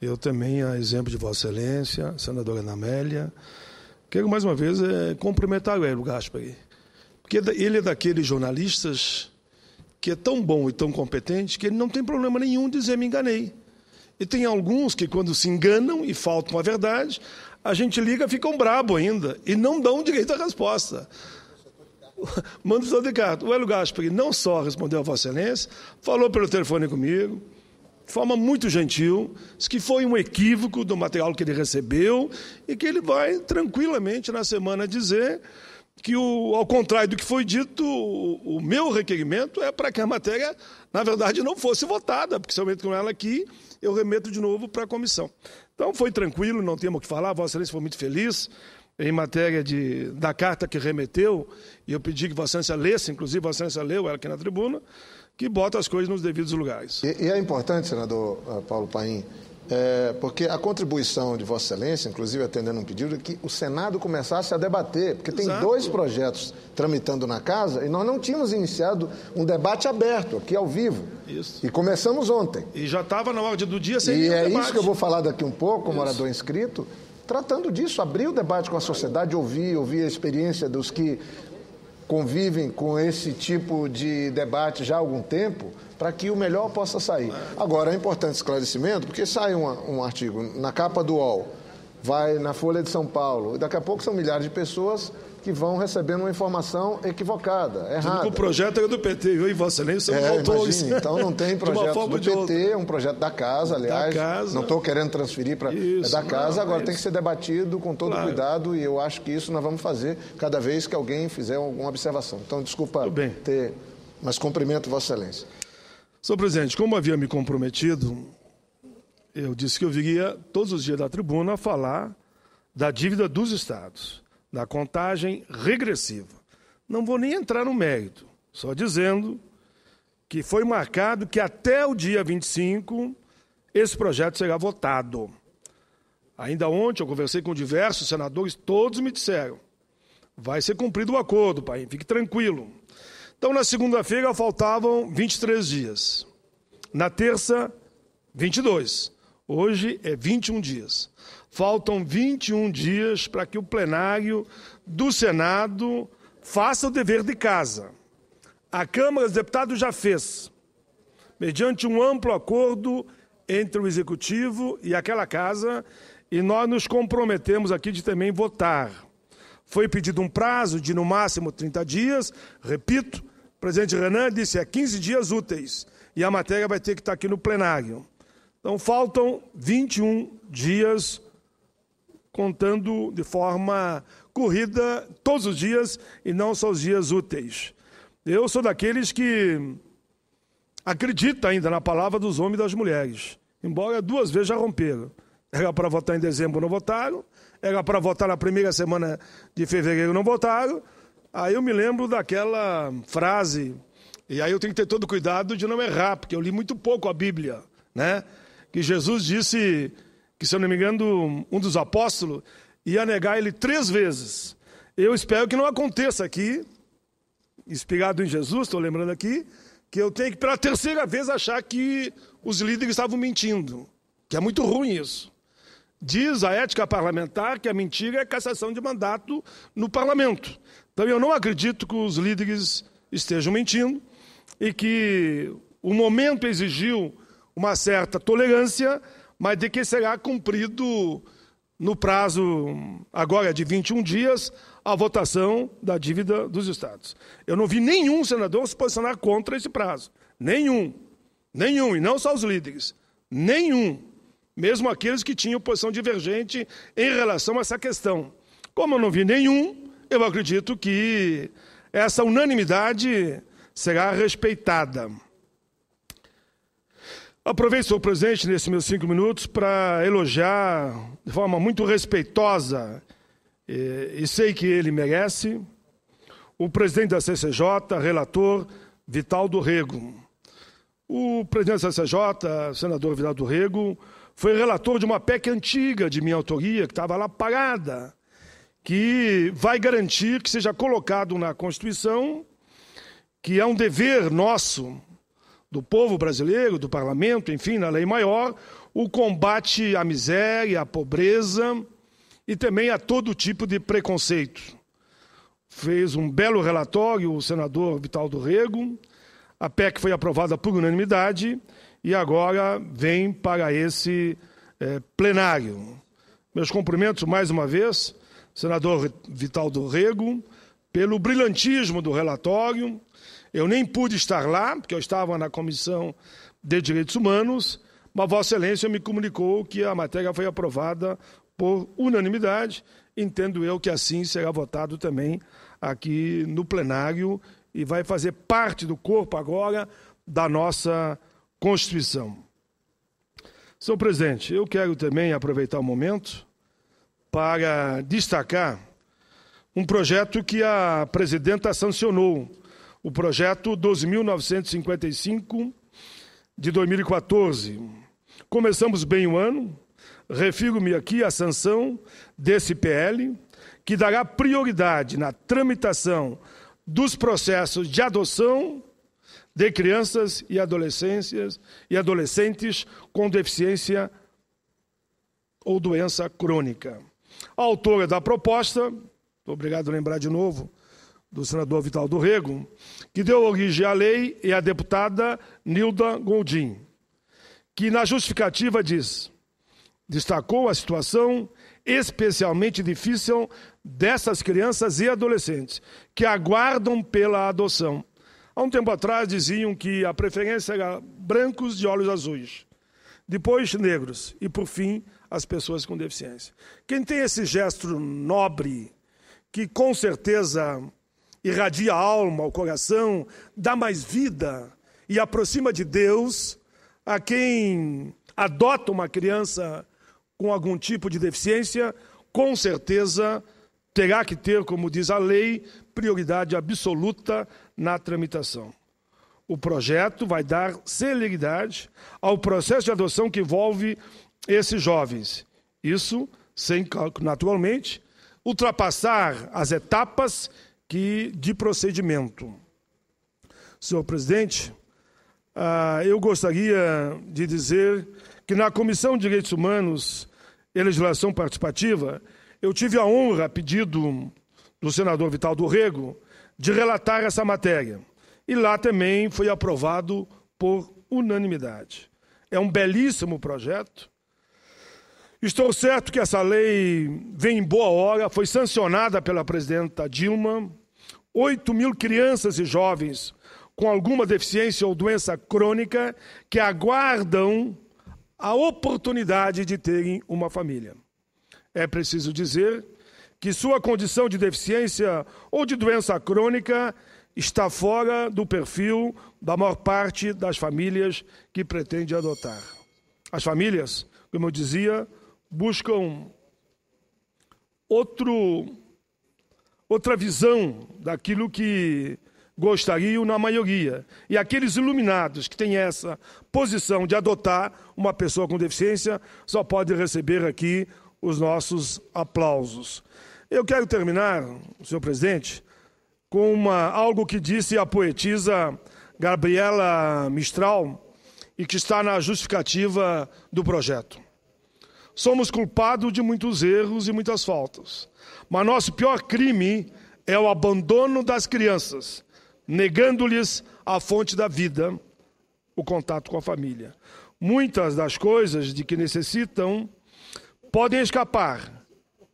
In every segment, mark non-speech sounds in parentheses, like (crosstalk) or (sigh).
Eu também, a exemplo de Vossa Excelência, senadora Ana Amélia, quero mais uma vez é, cumprimentar o Hélio Gaspari, porque ele é daqueles jornalistas que é tão bom e tão competente que ele não tem problema nenhum dizer me enganei. E tem alguns que, quando se enganam e faltam a verdade, a gente liga, ficam brabo ainda e não dão direito à resposta. (laughs) Manda o Ricardo. O Hélio Gaspari não só respondeu a Vossa Excelência, falou pelo telefone comigo, de forma muito gentil, disse que foi um equívoco do material que ele recebeu e que ele vai tranquilamente na semana dizer que, o, ao contrário do que foi dito, o, o meu requerimento é para que a matéria, na verdade, não fosse votada, porque se eu meto com ela aqui, eu remeto de novo para a comissão. Então foi tranquilo, não temos o que falar, Vossa Excelência foi muito feliz em matéria de, da carta que remeteu, e eu pedi que Vossa Excelência lesse, inclusive Vossa Excelência leu ela aqui na tribuna, que bota as coisas nos devidos lugares. E, e é importante, senador eh, Paulo Paim, é, porque a contribuição de Vossa Excelência, inclusive atendendo um pedido, é que o Senado começasse a debater, porque tem Exato. dois projetos tramitando na casa e nós não tínhamos iniciado um debate aberto, aqui ao vivo. Isso. E começamos ontem. E já estava na ordem do dia sem E é debate. isso que eu vou falar daqui um pouco, como orador inscrito, tratando disso, abrir o debate com a sociedade, ouvir, ouvir a experiência dos que convivem com esse tipo de debate já há algum tempo, para que o melhor possa sair. Agora, é importante esclarecimento, porque sai um, um artigo na capa do UOL, vai na Folha de São Paulo, e daqui a pouco são milhares de pessoas que vão recebendo uma informação equivocada, errada. o projeto é do PT, eu e Vossa Excelência é. Imagine, então não tem (laughs) projeto do PT, é um projeto da casa, aliás. Da casa. Não estou querendo transferir para. É da casa, não, agora tem que ser debatido com todo claro. cuidado e eu acho que isso nós vamos fazer cada vez que alguém fizer alguma observação. Então, desculpa ter. Mas cumprimento Vossa Excelência. Senhor presidente, como havia me comprometido, eu disse que eu viria todos os dias da tribuna falar da dívida dos estados da contagem regressiva. Não vou nem entrar no mérito, só dizendo que foi marcado que até o dia 25 esse projeto será votado. Ainda ontem eu conversei com diversos senadores, todos me disseram: vai ser cumprido o acordo, pai, fique tranquilo. Então, na segunda-feira faltavam 23 dias. Na terça, 22. Hoje é 21 dias. Faltam 21 dias para que o plenário do Senado faça o dever de casa. A Câmara dos Deputados já fez, mediante um amplo acordo entre o Executivo e aquela casa, e nós nos comprometemos aqui de também votar. Foi pedido um prazo de no máximo 30 dias, repito, o presidente Renan disse é 15 dias úteis, e a matéria vai ter que estar aqui no plenário. Então faltam 21 dias contando de forma corrida todos os dias e não só os dias úteis. Eu sou daqueles que acredita ainda na palavra dos homens e das mulheres, embora duas vezes já romperam. Era para votar em dezembro, não votaram. Era para votar na primeira semana de fevereiro, não votaram. Aí eu me lembro daquela frase, e aí eu tenho que ter todo cuidado de não errar, porque eu li muito pouco a Bíblia, né? Que Jesus disse que, se eu não me engano, um dos apóstolos ia negar ele três vezes. Eu espero que não aconteça aqui, inspirado em Jesus, estou lembrando aqui, que eu tenho que, pela terceira vez, achar que os líderes estavam mentindo, que é muito ruim isso. Diz a ética parlamentar que a mentira é cassação de mandato no parlamento. Então eu não acredito que os líderes estejam mentindo e que o momento exigiu uma certa tolerância mas de que será cumprido no prazo agora de 21 dias a votação da dívida dos estados. Eu não vi nenhum senador se posicionar contra esse prazo. Nenhum. Nenhum, e não só os líderes. Nenhum. Mesmo aqueles que tinham posição divergente em relação a essa questão. Como eu não vi nenhum, eu acredito que essa unanimidade será respeitada. Aproveito, senhor presidente, nesses meus cinco minutos para elogiar de forma muito respeitosa, e, e sei que ele merece, o presidente da CCJ, relator Vital do Rego. O presidente da CCJ, senador Vital do Rego, foi relator de uma PEC antiga de minha autoria, que estava lá parada, que vai garantir que seja colocado na Constituição que é um dever nosso do povo brasileiro, do parlamento, enfim, na lei maior, o combate à miséria, à pobreza e também a todo tipo de preconceito. Fez um belo relatório o senador Vital do Rego, a PEC foi aprovada por unanimidade e agora vem para esse é, plenário. Meus cumprimentos mais uma vez, senador Vital do Rego, pelo brilhantismo do relatório. Eu nem pude estar lá, porque eu estava na Comissão de Direitos Humanos, mas Vossa Excelência me comunicou que a matéria foi aprovada por unanimidade. Entendo eu que assim será votado também aqui no plenário e vai fazer parte do corpo agora da nossa Constituição. Senhor presidente, eu quero também aproveitar o momento para destacar um projeto que a presidenta sancionou, o projeto 12.955 de 2014. Começamos bem o ano, refiro-me aqui à sanção desse PL, que dará prioridade na tramitação dos processos de adoção de crianças e adolescências e adolescentes com deficiência ou doença crônica. A autora da proposta, obrigado a lembrar de novo, do senador Vital do Rego, que deu origem à lei, é a deputada Nilda Gondim, que na justificativa diz, destacou a situação especialmente difícil dessas crianças e adolescentes que aguardam pela adoção. Há um tempo atrás diziam que a preferência era brancos de olhos azuis, depois negros e, por fim, as pessoas com deficiência. Quem tem esse gesto nobre, que com certeza irradia a alma, o coração, dá mais vida e aproxima de Deus a quem adota uma criança com algum tipo de deficiência, com certeza terá que ter, como diz a lei, prioridade absoluta na tramitação. O projeto vai dar celeridade ao processo de adoção que envolve esses jovens. Isso sem, naturalmente, ultrapassar as etapas que, de procedimento. Senhor presidente, ah, eu gostaria de dizer que na Comissão de Direitos Humanos e Legislação Participativa, eu tive a honra, a pedido do senador Vital do Rego, de relatar essa matéria. E lá também foi aprovado por unanimidade. É um belíssimo projeto. Estou certo que essa lei vem em boa hora, foi sancionada pela presidenta Dilma. 8 mil crianças e jovens com alguma deficiência ou doença crônica que aguardam a oportunidade de terem uma família. É preciso dizer que sua condição de deficiência ou de doença crônica está fora do perfil da maior parte das famílias que pretende adotar. As famílias, como eu dizia, buscam outro, outra visão daquilo que gostariam na maioria. E aqueles iluminados que têm essa posição de adotar uma pessoa com deficiência só podem receber aqui os nossos aplausos. Eu quero terminar, senhor presidente, com uma, algo que disse a poetisa Gabriela Mistral e que está na justificativa do projeto. Somos culpados de muitos erros e muitas faltas, mas nosso pior crime é o abandono das crianças negando-lhes a fonte da vida, o contato com a família. Muitas das coisas de que necessitam podem escapar.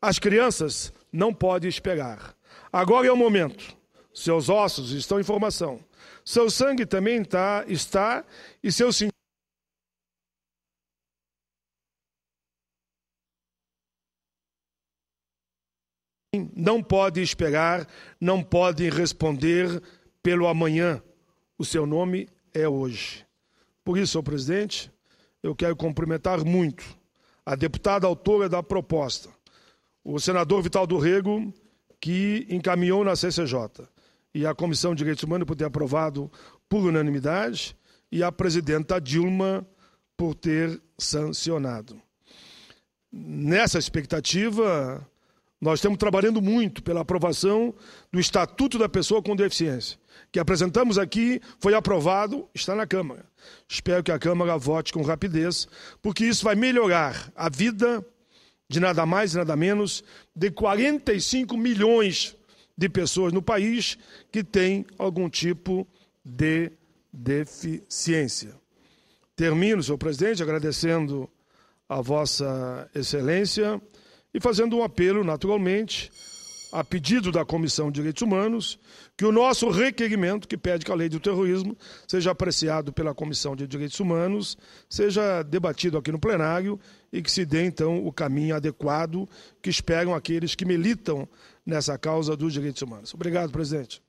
As crianças não podem esperar. Agora é o momento. Seus ossos estão em formação. Seu sangue também tá, está e seus não podem esperar, não podem responder pelo amanhã. O seu nome é hoje. Por isso, senhor presidente, eu quero cumprimentar muito a deputada autora da proposta, o senador Vital do Rego, que encaminhou na CCJ, e a Comissão de Direitos Humanos por ter aprovado por unanimidade, e a presidenta Dilma por ter sancionado. Nessa expectativa, Nós estamos trabalhando muito pela aprovação do Estatuto da Pessoa com Deficiência, que apresentamos aqui, foi aprovado, está na Câmara. Espero que a Câmara vote com rapidez, porque isso vai melhorar a vida de nada mais e nada menos de 45 milhões de pessoas no país que têm algum tipo de deficiência. Termino, senhor presidente, agradecendo a Vossa Excelência e fazendo um apelo, naturalmente, a pedido da Comissão de Direitos Humanos, que o nosso requerimento, que pede que a lei do terrorismo seja apreciado pela Comissão de Direitos Humanos, seja debatido aqui no plenário e que se dê, então, o caminho adequado que esperam aqueles que militam nessa causa dos direitos humanos. Obrigado, presidente.